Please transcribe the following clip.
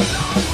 Let's go.